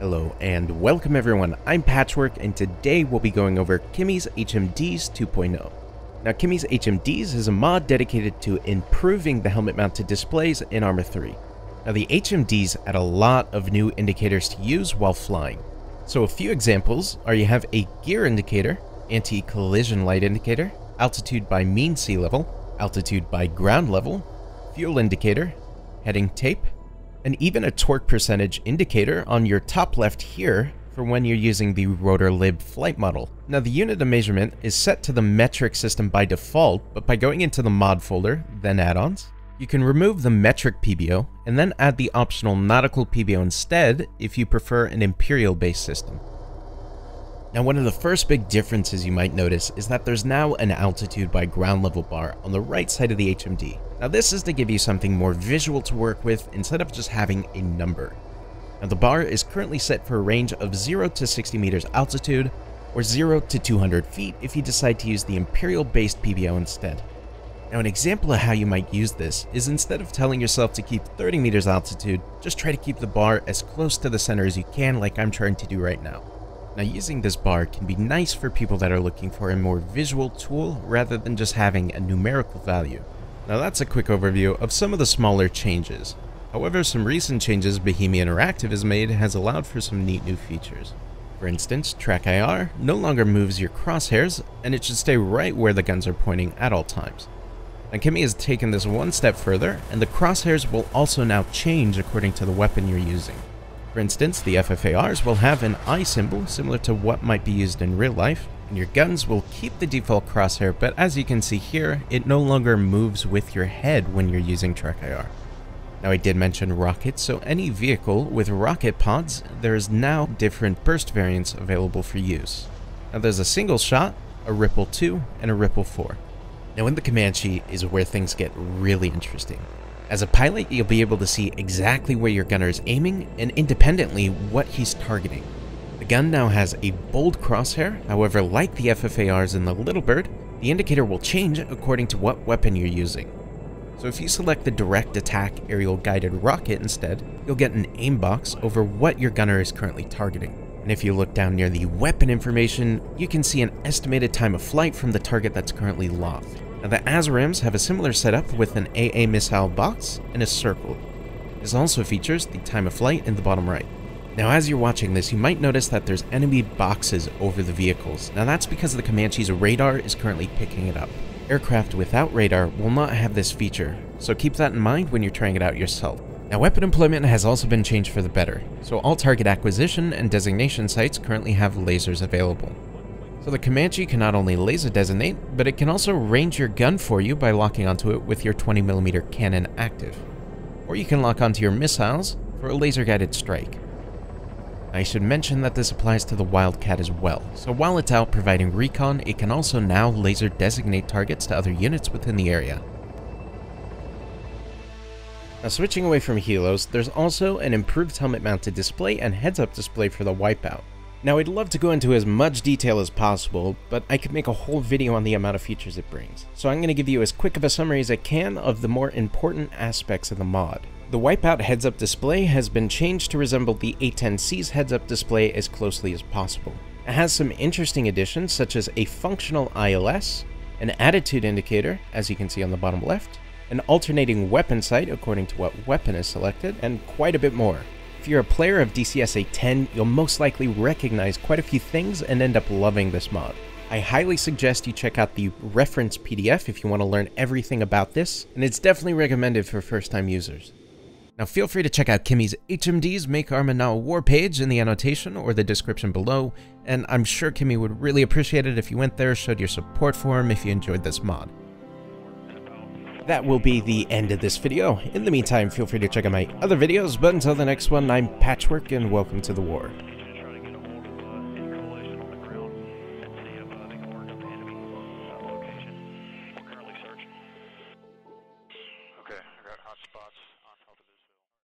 Hello and welcome everyone, I'm Patchwork and today we'll be going over Kimi's HMDs 2.0. Now Kimi's HMDs is a mod dedicated to improving the helmet mounted displays in Arma 3. Now the HMDs add a lot of new indicators to use while flying. So a few examples are you have a gear indicator, anti-collision light indicator, altitude by mean sea level, altitude by ground level, fuel indicator, heading tape, and even a torque percentage indicator on your top left here for when you're using the RotorLib flight model. Now the unit of measurement is set to the metric system by default, but by going into the mod folder, then add-ons, you can remove the metric PBO and then add the optional nautical PBO instead if you prefer an imperial based system. Now one of the first big differences you might notice is that there's now an altitude by ground level bar on the right side of the HMD. Now this is to give you something more visual to work with instead of just having a number. Now the bar is currently set for a range of 0 to 60 meters altitude, or 0 to 200 feet if you decide to use the Imperial based PBO instead. Now an example of how you might use this is instead of telling yourself to keep 30 meters altitude, just try to keep the bar as close to the center as you can like I'm trying to do right now. Now using this bar can be nice for people that are looking for a more visual tool rather than just having a numerical value. Now that's a quick overview of some of the smaller changes. However, some recent changes Bohemia Interactive has made has allowed for some neat new features. For instance, TrackIR no longer moves your crosshairs, and it should stay right where the guns are pointing at all times. And Kimi has taken this one step further, and the crosshairs will also now change according to the weapon you're using. For instance, the FFARs will have an eye symbol similar to what might be used in real life, and your guns will keep the default crosshair, but as you can see here, it no longer moves with your head when you're using TrackIR. Now I did mention rockets, so any vehicle with rocket pods, there is now different burst variants available for use. Now there's a single shot, a Ripple 2, and a Ripple 4. Now in the Comanche is where things get really interesting. As a pilot, you'll be able to see exactly where your gunner is aiming and independently what he's targeting. The gun now has a bold crosshair, however like the FFARs in the Little Bird, the indicator will change according to what weapon you're using. So if you select the direct attack aerial guided rocket instead, you'll get an aim box over what your gunner is currently targeting. And if you look down near the weapon information, you can see an estimated time of flight from the target that's currently locked. Now the ASRAAMs have a similar setup with an AA missile box and a circle. This also features the time of flight in the bottom right. Now as you're watching this, you might notice that there's enemy boxes over the vehicles. Now that's because the Comanche's radar is currently picking it up. Aircraft without radar will not have this feature, so keep that in mind when you're trying it out yourself. Now weapon employment has also been changed for the better, so all target acquisition and designation sights currently have lasers available. So the Comanche can not only laser designate, but it can also range your gun for you by locking onto it with your 20mm cannon active. Or you can lock onto your missiles for a laser-guided strike. I should mention that this applies to the Wildcat as well, so while it's out providing recon, it can also now laser designate targets to other units within the area. Now switching away from helos, there's also an improved helmet mounted display and heads-up display for the Wipeout. Now I'd love to go into as much detail as possible, but I could make a whole video on the amount of features it brings. So I'm going to give you as quick of a summary as I can of the more important aspects of the mod. The Wipeout heads-up display has been changed to resemble the A10C's heads-up display as closely as possible. It has some interesting additions such as a functional ILS, an attitude indicator, as you can see on the bottom left, an alternating weapon sight according to what weapon is selected, and quite a bit more. If you're a player of DCS A10, you'll most likely recognize quite a few things and end up loving this mod. I highly suggest you check out the reference PDF if you want to learn everything about this, and it's definitely recommended for first-time users. Now feel free to check out Kimi's HMD's Make Arma Not War page in the annotation or the description below, and I'm sure Kimi would really appreciate it if you went there, showed your support for him if you enjoyed this mod that will be the end of this video. In the meantime, feel free to check out my other videos, but until the next one, I'm Patchwork, and welcome to the war.